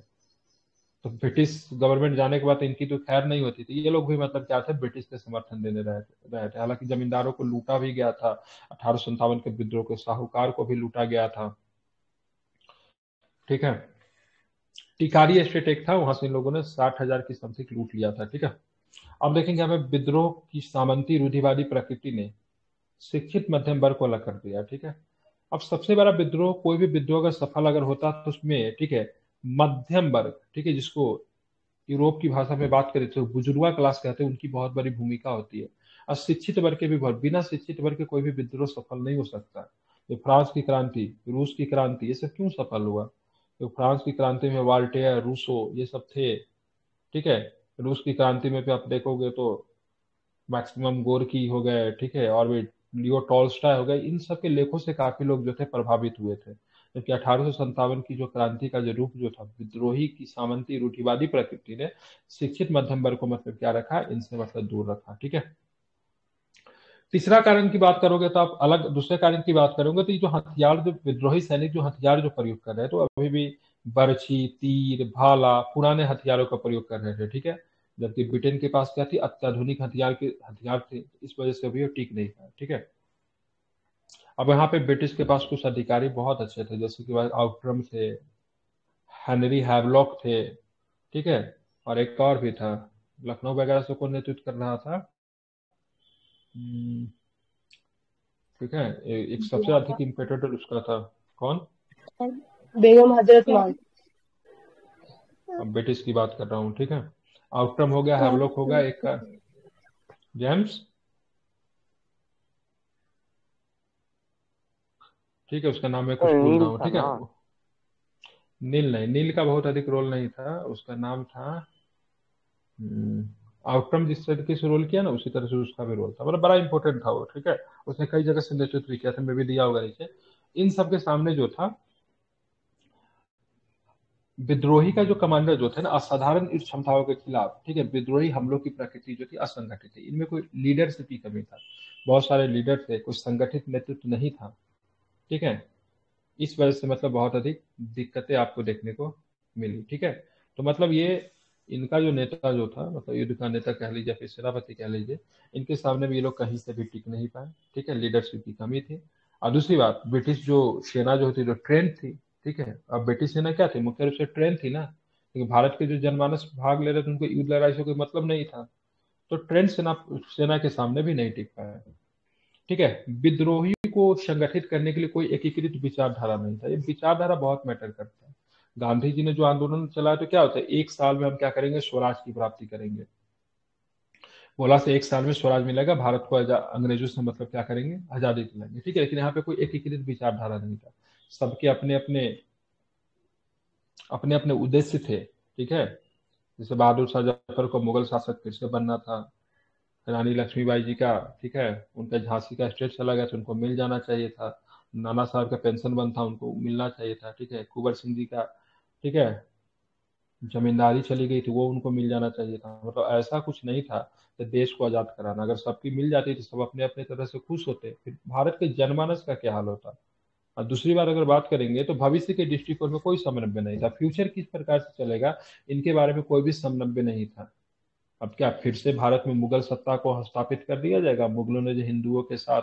तो ब्रिटिश गवर्नमेंट जाने के बाद इनकी तो खैर नहीं होती थी। ये लोग भी मतलब क्या थे? ब्रिटिश के समर्थन देने रहे थे रहे थे। हालाँकि जमींदारों को लूटा भी गया था। अठारह के विद्रोह के साहूकार को भी लूटा गया था। ठीक है? टिकारी स्टेट एक था, वहाँ से इन लोगों ने साठ हज़ार की समथिंग लूट लिया था। ठीक है? अब देखेंगे हमें विद्रोह की सामंती रूढ़िवादी प्रकृति ने शिक्षित मध्यम वर्ग को अलग कर दिया, ठीक है? अब सबसे बड़ा विद्रोह, कोई भी विद्रोह अगर सफल अगर होता तो उसमें, ठीक है, मध्यम वर्ग, ठीक है, जिसको यूरोप की भाषा में बात करें तो बुजुर्गा क्लास कहते हैं, उनकी बहुत बड़ी भूमिका होती है। और शिक्षित वर्ग के भी बहुत, बिना शिक्षित वर्ग के कोई भी विद्रोह सफल नहीं हो सकता। तो फ्रांस की क्रांति, रूस की क्रांति, ये सब क्यों सफल हुआ? तो फ्रांस की क्रांति में वाल्टेयर, रूसो, ये सब थे, ठीक है रूस की क्रांति में भी आप देखोगे तो मैक्सिमम गोरकी हो गए, ठीक है, और भी लियो टॉल्स्टा हो गए, इन सब के लेखों से काफ़ी लोग जो थे प्रभावित हुए थे। जबकि अठारह की जो क्रांति का जो रूप जो था, विद्रोही की सामंती रूढ़िवादी प्रकृति ने शिक्षित मध्यम वर्ग को मतलब क्या रखा, इनसे मतलब दूर रखा, ठीक है। तीसरा कारण की बात करोगे तो आप अलग, दूसरे कारण की बात करोगे तो ये जो हथियार, जो विद्रोही सैनिक जो हथियार जो प्रयोग कर रहे हैं तो अभी भी बर्छी, तीर, भाला, पुराने हथियारों का प्रयोग कर रहे थे, ठीक है। जबकि ब्रिटेन के पास क्या थी? अत्याधुनिक हथियार के हथियार थे। इस वजह से अभी टिक नहीं था ठीक है? अब यहाँ पे ब्रिटिश के पास कुछ अधिकारी बहुत अच्छे थे जैसे कि आउटरम थे हेनरी हैवलॉक थे ठीक है? और एक और भी था लखनऊ वगैरह से कौन नेतृत्व कर रहा था। हम्म, ठीक है? एक सबसे अधिक इम्पेटेटर उसका था। कौन? बेगम हज़रत मान अब ब्रिटिश की बात कर रहा हूँ ठीक है? आउटकम हो गया हैवलॉक हो गया एक का। जेम्स? ठीक है उसका नाम मैं कुछ भूल रहा हूँ ठीक है? नील नहीं नील का बहुत अधिक रोल नहीं था उसका नाम था आउटकम हम्म, जिस तरीके से रोल किया ना उसी तरह से उसका भी रोल था मतलब बड़ा इंपॉर्टेंट था वो ठीक है? उसने कई जगह से नेतृत्व किया था मैं भी दिया होगा नीचे। इन सब के सामने जो था विद्रोही का जो कमांडर जो थे ना, असाधारण इस क्षमताओं के खिलाफ, ठीक है, विद्रोही हमलों की प्रकृति जो थी असंगठित थी। इनमें कोई लीडरशिप की कमी था। बहुत सारे लीडर थे कुछ संगठित नेतृत्व नहीं था, ठीक है? इस वजह से मतलब बहुत अधिक दिक्कतें आपको देखने को मिली, ठीक है? तो मतलब ये इनका जो नेता जो था मतलब युद्ध का नेता कह लीजिए फिर सेनापति कह लीजिए, इनके सामने भी ये लोग कहीं से भी टिक नहीं पाए, ठीक है? लीडरशिप की कमी थी। और दूसरी बात, ब्रिटिश जो सेना जो थी, जो ट्रेंड थी ठीक है? अब ब्रिटिश सेना क्या थी? मुख्य रूप से ट्रेन थी ना? क्योंकि भारत के जो जनमानस भाग ले रहे थे, उनको युद्ध लड़ाई से कोई मतलब नहीं था। तो ट्रेन सेना सेना के सामने भी नहीं टिक पाया। ठीक है? विद्रोही को संगठित करने के लिए कोई एकीकृत विचारधारा नहीं था। ये विचारधारा बहुत मैटर करता है। गांधी जी ने जो आंदोलन चलाया तो क्या होता है? एक साल में हम क्या करेंगे? स्वराज की प्राप्ति करेंगे। बोला से एक साल में स्वराज मिलेगा, भारत को अंग्रेज़ों से मतलब क्या करेंगे? आज़ादी दिलाएँगे। ठीक है? लेकिन यहाँ पे कोई एकीकृत विचारधारा नहीं था। सबके अपने अपने अपने अपने उद्देश्य थे, ठीक है? जैसे बहादुर शाह ज़फ़र को मुगल शासक फिर से बनना था? रानी लक्ष्मीबाई जी का, ठीक है? उनका झांसी का स्टेट चला गया तो उनको मिल जाना चाहिए था। नाना साहब का पेंशन बंद था, उनको मिलना चाहिए था, ठीक है? कुबर सिंह जी का, ठीक है? जमींदारी चली गई थी, वो उनको मिल जाना चाहिए था। मतलब ऐसा कुछ नहीं था कि देश को आज़ाद कराना। अगर सबकी मिल जाती तो सब अपने अपने तरह से खुश होते, फिर भारत के जनमानस का क्या हाल होता? और दूसरी बार अगर बात करेंगे तो भविष्य के दृष्टिकोण में कोई समन्वय नहीं था। फ्यूचर किस प्रकार से चलेगा, इनके बारे में कोई भी समन्वय नहीं था। अब क्या फिर से भारत में मुगल सत्ता को स्थापित कर दिया जाएगा? मुगलों ने जो हिंदुओं के साथ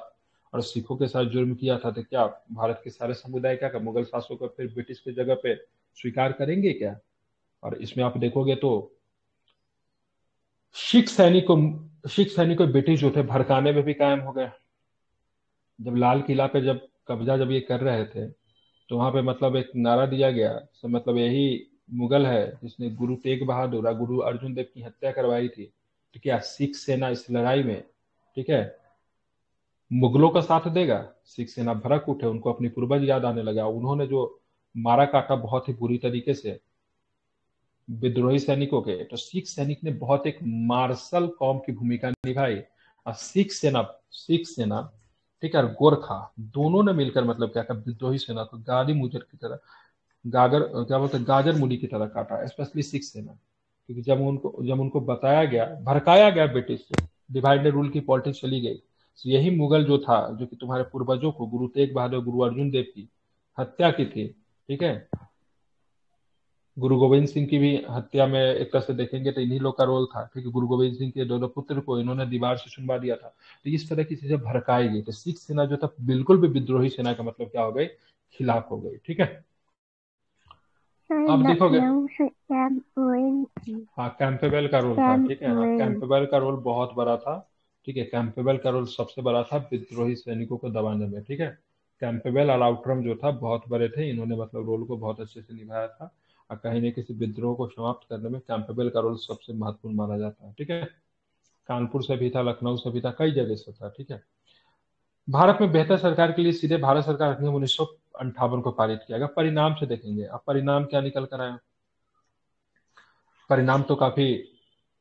और सिखों के साथ जुर्म किया था तो क्या भारत के सारे समुदाय क्या मुगल शासकों को फिर ब्रिटिश की जगह पे स्वीकार करेंगे क्या? और इसमें आप देखोगे तो सिख सैनिकों सिख सैनिकों ब्रिटिश जो थे, भड़काने में भी कायम हो गए। जब लाल किला पे जब कब्जा जब ये कर रहे थे तो वहाँ पे मतलब एक नारा दिया गया तो मतलब यही मुगल है जिसने गुरु तेग बहादुर और गुरु अर्जुन देव की हत्या करवाई थी। तो क्या सिख सेना इस लड़ाई में, ठीक है, मुगलों का साथ देगा, सिख सेना भड़क उठे, उनको अपनी पूर्वज याद आने लगा, उन्होंने जो मारा काटा बहुत ही बुरी तरीके से विद्रोही सैनिकों के तो सिख सैनिक ने बहुत एक मार्शल कॉम की भूमिका निभाई। और सिख सेना सिख सेना ठीक है गोरखा दोनों ने मिलकर मतलब क्या था, विद्रोही सेना को गाली मुजर की तरह, गागर, क्या बोलते गाजर मुड़ी की तरह काटा स्पेशली सिख सेना। क्योंकि जब उनको जब उनको बताया गया, भड़काया गया ब्रिटिश से डिवाइडेड रूल की पॉलिटिक्स चली गई तो यही मुगल जो था, जो कि तुम्हारे पूर्वजों को, गुरु तेग बहादुर, गुरु अर्जुन देव की हत्या की थी, ठीक है? गुरु गोविंद सिंह की भी हत्या में एक तरह से देखेंगे तो इन्हीं लोग का रोल था क्योंकि गुरु गोविंद सिंह के दोनों पुत्र को इन्होंने दीवार से सुनवा दिया था। तो इस तरह की चीज़ें भड़काई गई तो सिख सेना जो था बिल्कुल भी विद्रोही सेना का मतलब क्या हो गई? खिलाफ हो गई ठीक है? अब देखोगे। हाँ कैंपेबल का रोल था ठीक है? हाँ कैंपेबल का रोल बहुत बड़ा था ठीक है? कैंपेबल का रोल सबसे बड़ा था विद्रोही सैनिकों को दबाने में ठीक है? कैंपेबल और आउटरम जो था बहुत बड़े थे। इन्होंने मतलब रोल को बहुत अच्छे से निभाया था। और कहीं ना किसी विद्रोह को समाप्त करने में कैंपेबल का रोल सबसे महत्वपूर्ण माना जाता है, ठीक है? कानपुर से भी था, लखनऊ से भी था, कई जगह से था, ठीक है? भारत में बेहतर सरकार के लिए सीधे भारत सरकार अधिनियम उन्नीस को पारित किया। गया परिणाम से देखेंगे, अब परिणाम क्या निकल कर आया? परिणाम तो काफ़ी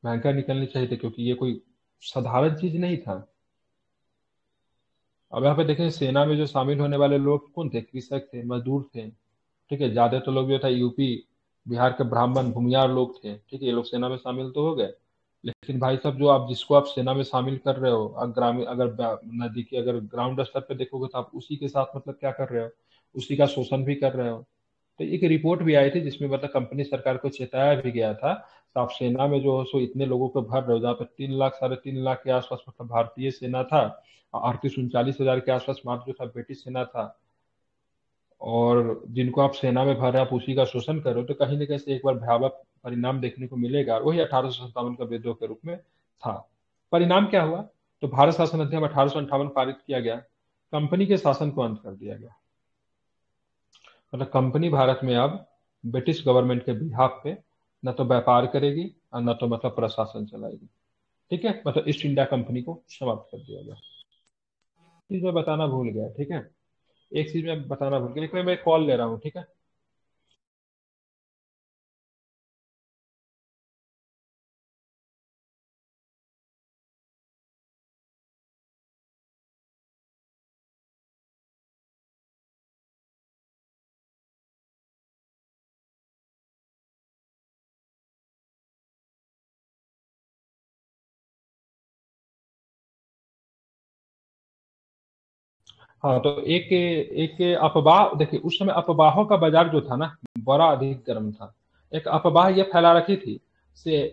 भयंकर निकलने चाहिए थे, क्योंकि ये कोई साधारण चीज़ नहीं था। अब यहाँ पे देखें, सेना में जो शामिल होने वाले लोग कौन थे? कृषक थे, मजदूर थे, ठीक है? ज़्यादा तो लोग जो था, यूपी बिहार के ब्राह्मण भूमियार लोग थे, ठीक है, ये लोग सेना में शामिल तो हो गए। लेकिन भाई साहब, जो आप, जिसको आप सेना में शामिल कर रहे हो ग्रामीण अगर नदी की, अगर ग्राउंड स्तर पे देखोगे तो आप उसी के साथ मतलब क्या कर रहे हो? उसी का शोषण भी कर रहे हो। तो एक रिपोर्ट भी आई थी, जिसमें मतलब कंपनी सरकार को चेताया भी गया था तो आप सेना में जो है, सो इतने लोगों को भर रहे हो, जहाँ पे तीन लाख, साढ़े तीन लाख के आसपास मतलब भारतीय सेना था, अड़तीस, उनचालीस हज़ार के आसपास मात्र जो था, ब्रिटिश सेना था। और जिनको आप सेना में भर रहे आप उसी का शोषण करो तो कहीं ना कहीं से एक बार भयावह परिणाम देखने को मिलेगा। वही अठारह का विद्रोह के रूप में था। परिणाम क्या हुआ? तो भारत शासन अधिनियम अठारह पारित किया गया। कंपनी के शासन को अंत कर दिया गया। मतलब कंपनी भारत में अब ब्रिटिश गवर्नमेंट के बिहाफ पे न तो व्यापार करेगी और न तो मतलब प्रशासन चलाएगी। ठीक है? मतलब ईस्ट इंडिया कंपनी को समाप्त कर दिया गया। चीज़ बताना भूल गया। ठीक है? एक चीज़ मैं बताना भूल गया मैं कॉल ले रहा हूँ ठीक है? हाँ तो एक एक अफवाह देखिए, उस समय अफवाहों का बाज़ार जो था ना, बड़ा अधिक गर्म था। एक अफवाह यह फैला रखी थी से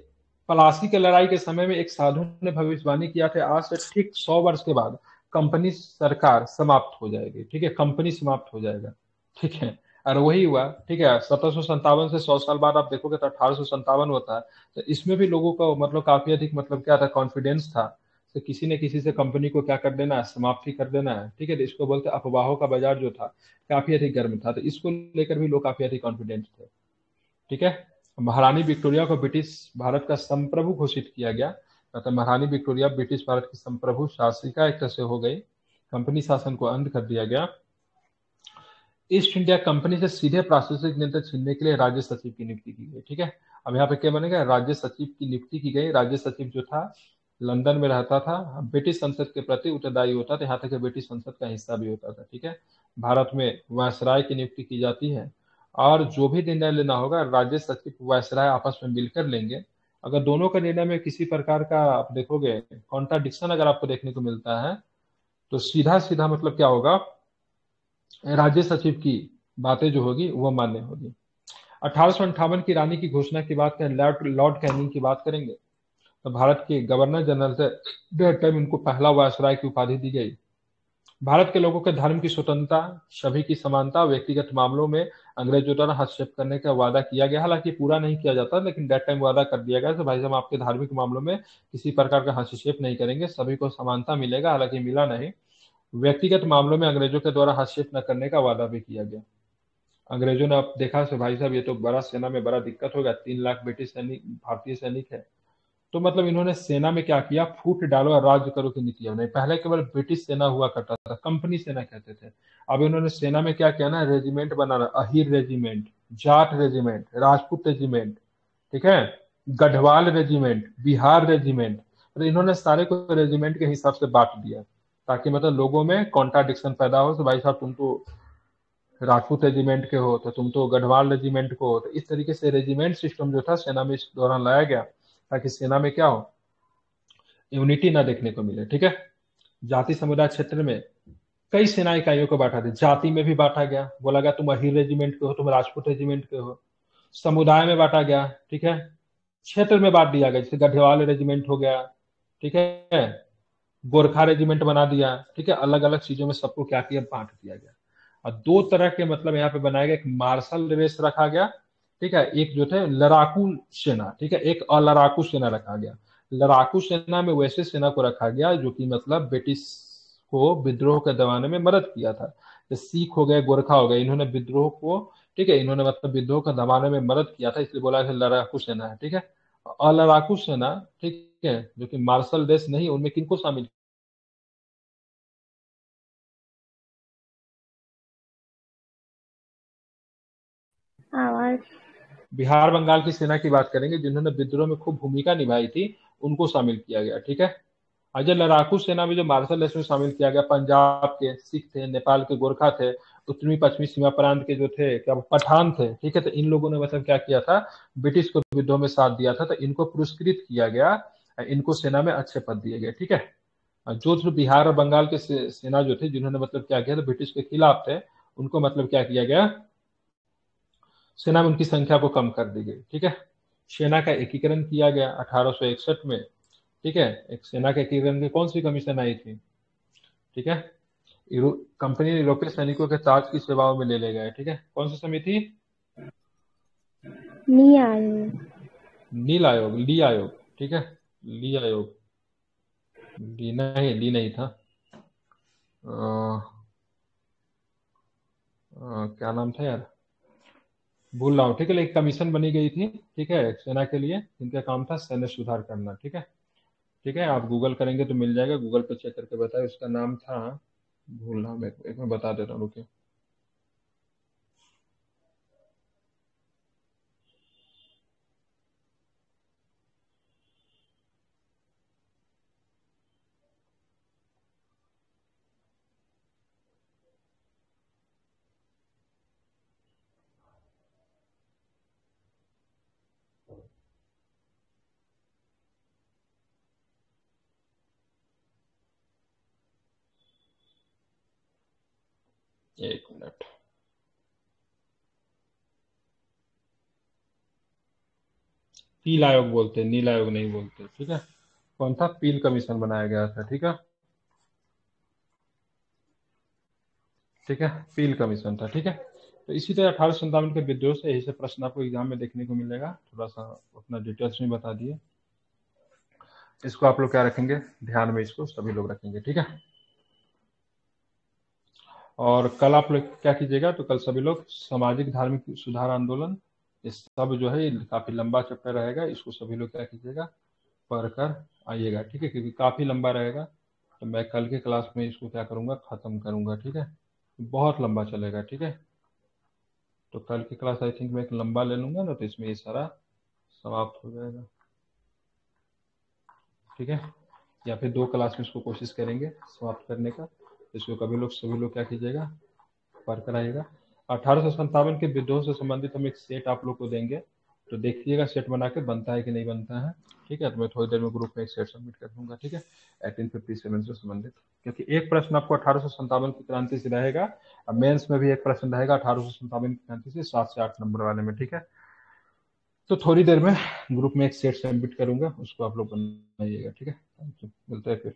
पलासी के लड़ाई के समय में एक साधु ने भविष्यवाणी किया था आज से ठीक सौ वर्ष के बाद कंपनी सरकार समाप्त हो जाएगी, ठीक है, कंपनी समाप्त हो जाएगा, ठीक है। और वही हुआ, ठीक है, सत्रह सौ सत्तावन से सौ साल बाद आप देखोगे तो अठारह सौ होता है तो इसमें भी लोगों का मतलब काफ़ी अधिक मतलब क्या था कॉन्फिडेंस था। तो किसी ने किसी से कंपनी को क्या कर देना है? समाप्ति कर देना है। ठीक है तो इसको बोलते अफवाहों का बाज़ार जो था, काफ़ी अधिक गर्म था। तो इसको लेकर भी लोग काफ़ी अधिक कॉन्फिडेंट थे। ठीक है? महारानी विक्टोरिया को ब्रिटिश भारत का संप्रभु घोषित किया गया। अतः महारानी विक्टोरिया ब्रिटिश भारत की संप्रभु शासिका एक तरह से हो गई। कंपनी शासन को अंत कर दिया गया। ईस्ट इंडिया कंपनी से सीधे प्राशंसिक नियंत्रण छीनने के लिए राज्य सचिव की नियुक्ति की गई। ठीक है? अब यहाँ पे क्या बनेगा? राज्य सचिव की नियुक्ति की गई। राज्य सचिव जो था लंदन में रहता था, ब्रिटिश संसद के प्रति उत्तरदायी होता था, यहाँ तक ब्रिटिश संसद का हिस्सा भी होता था, ठीक है? भारत में वायसराय की नियुक्ति की जाती है, और जो भी निर्णय लेना होगा, राज्य सचिव वायसराय आपस में मिलकर लेंगे। अगर दोनों का निर्णय में किसी प्रकार का आप देखोगे, कॉन्ट्राडिक्शन अगर आपको देखने को मिलता है तो सीधा सीधा मतलब क्या होगा, राज्य सचिव की बातें जो होगी वह मान्य होगी। अठारह की रानी की घोषणा की बात करें लॉर्ड कैनिंग की बात करेंगे। तो भारत के गवर्नर जनरल से डेट टाइम इनको पहला वायसराय की उपाधि दी गई। भारत के लोगों के धर्म की स्वतंत्रता, सभी की समानता, व्यक्तिगत मामलों में अंग्रेज़ों द्वारा हस्तक्षेप करने का वादा किया गया। हालाँकि पूरा नहीं किया जाता, लेकिन डेट टाइम वादा कर दिया गया तो भाई साहब, आपके धार्मिक मामलों में किसी प्रकार का हस्तक्षेप नहीं करेंगे, सभी को समानता मिलेगा, हालाँकि मिला नहीं। व्यक्तिगत मामलों में अंग्रेज़ों के द्वारा हस्तक्षेप न करने का वादा भी किया गया। अंग्रेज़ों ने अब देखा, भाई साहब, ये तो बड़ा सेना में बड़ा दिक्कत होगा तीन लाख ब्रिटिश सैनिक, भारतीय सैनिक है। तो मतलब इन्होंने सेना में क्या किया? फूट डालो और राज्य करो की नीति अपनाई पहले केवल ब्रिटिश सेना हुआ करता था, कंपनी सेना कहते थे। अब इन्होंने सेना में क्या किया ना, रेजिमेंट बनाना Ahir regiment, Jat regiment, Rajput regiment, ठीक है? गढ़वाल रेजिमेंट, बिहार रेजिमेंट तो इन्होंने सारे को रेजिमेंट के हिसाब से बांट दिया, ताकि मतलब लोगों में कॉन्ट्राडिक्शन पैदा हो तो भाई साहब तुम तो राजपूत रेजिमेंट के हो तो तुम तो गढ़वाल रेजिमेंट को हो। तो इस तरीके से रेजिमेंट सिस्टम जो था, सेना में इस दौरान लाया गया। ताकि सेना में क्या हो? यूनिटी ना देखने को मिले, ठीक है? जाति समुदाय क्षेत्र में कई सेना इकाइयों को बांटा था जाति में भी बांटा गया। बोला गया, तुम अहिर रेजिमेंट के हो, तुम राजपूत रेजिमेंट के हो। समुदाय में बांटा गया, ठीक है? क्षेत्र में बांट दिया गया, जैसे गढ़वाल रेजिमेंट हो गया, ठीक है? गोरखा रेजिमेंट बना दिया, ठीक है? अलग अलग चीज़ों में सबको क्या किया? बांट दिया गया। और दो तरह के मतलब यहाँ पे बनाया गया। एक मार्शल रेस रखा गया ठीक है, एक जो थे, लड़ाकू सेना, ठीक है, एक अलड़ाकू सेना रखा गया। लड़ाकू सेना में वैसे सेना को रखा गया, जो कि मतलब ब्रिटिश को विद्रोह के दबाने में मदद किया था। सिख हो गए, गोरखा हो गए, इन्होंने विद्रोह को, ठीक है, इन्होंने मतलब विद्रोह को दबाने में मदद किया था, इसलिए बोला लड़ाकू सेना है, ठीक है। अलड़ाकू सेना, ठीक है, जो कि मार्शल देश नहीं, उनमें किनको शामिल आवाज़ बिहार बंगाल की सेना की बात करेंगे, जिन्होंने विद्रोह में खूब भूमिका निभाई थी, उनको शामिल किया गया, ठीक है? अजय लड़ाकू सेना में जो मार्शल में शामिल किया गया, पंजाब के, सिख थे, नेपाल के गोरखा थे, उत्तरी पश्चिमी सीमा प्रांत के जो थे, क्या पठान थे, ठीक है? तो इन लोगों ने मतलब क्या किया था? ब्रिटिश को विद्रोह में साथ दिया था तो इनको पुरस्कृत किया गया, इनको सेना में अच्छे पद दिए गए, ठीक है? जो जो बिहार और बंगाल के सेना जो थे, जिन्होंने मतलब क्या किया था? ब्रिटिश के खिलाफ थे, उनको मतलब क्या किया गया? सेना में उनकी संख्या को कम कर दी गई ठीक है? सेना का एकीकरण किया गया अठारह सौ इकसठ में ठीक है? एक सेना के एकीकरण की कौन सी कमीशन आई थी ठीक है? कंपनी यूरोपीय सैनिकों के ताज की सेवाओं में ले ले गए ठीक है? कौन सी समिति? नी आयोग। नील आयोग ली आयोग ठीक है? ली आयोग। ली नहीं ली नहीं था। आ, आ, क्या नाम था यार? भूल रहा हूँ, ठीक है? एक कमीशन बनी गई थी, ठीक है? सेना के लिए इनका काम था सैन्य सुधार करना, ठीक है? ठीक है? आप गूगल करेंगे तो मिल जाएगा। गूगल पे चेक करके बताए उसका नाम था, भूल रहा हूँ एक मैं बता देता हूँ, रुकिए एक मिनट पील आयोग बोलते हैं नील आयोग नहीं बोलते ठीक है? कौन था पील कमीशन बनाया गया था, ठीक है? ठीक है, पील कमीशन था, ठीक है? तो इसी तरह अठारह संतावन के विद्रोह से यही से प्रश्न आपको एग्ज़ाम में देखने को मिलेगा। थोड़ा सा अपना डिटेल्स में बता दिए। इसको आप लोग क्या रखेंगे? ध्यान में इसको सभी लोग रखेंगे, ठीक है? और कल आप लोग क्या कीजिएगा? तो कल सभी लोग सामाजिक, धार्मिक सुधार आंदोलन ये सब जो है काफ़ी लंबा चैप्टर रहेगा, इसको सभी लोग क्या कीजिएगा पढ़ कर आइएगा, ठीक है? क्योंकि काफ़ी लंबा रहेगा। तो मैं कल के क्लास में इसको क्या करूँगा, खत्म करूँगा, ठीक है? बहुत लंबा चलेगा, ठीक है? तो कल की क्लास आई थिंक मैं एक लंबा ले लूँगा ना तो इसमें ये सारा समाप्त हो जाएगा। ठीक है? या फिर दो क्लास में इसको कोशिश करेंगे समाप्त करने का। इसको कभी लोग, सभी लोग क्या कीजिएगा पढ़ कर आइएगा। अठारह के विद्रोह से संबंधित हम एक सेट आप लोग को देंगे। तो देखिएगा सेट बना के बनता है कि नहीं बनता है। ठीक है तो मैं थोड़ी देर में ग्रुप में एक सेट सबमिट कर दूँगा, ठीक है? एटीन फिफ्टी सेवन से संबंधित। क्योंकि एक प्रश्न आपको अठारह की क्रांति से रहेगा, और मेंस में भी एक प्रश्न रहेगा अठारह की क्रांति से सात से आठ नंबर वाले में, ठीक है? तो थोड़ी देर में ग्रुप में एक सेट सबमिट करूँगा, उसको आप लोग बनाइएगा, ठीक है? मिलते हैं फिर।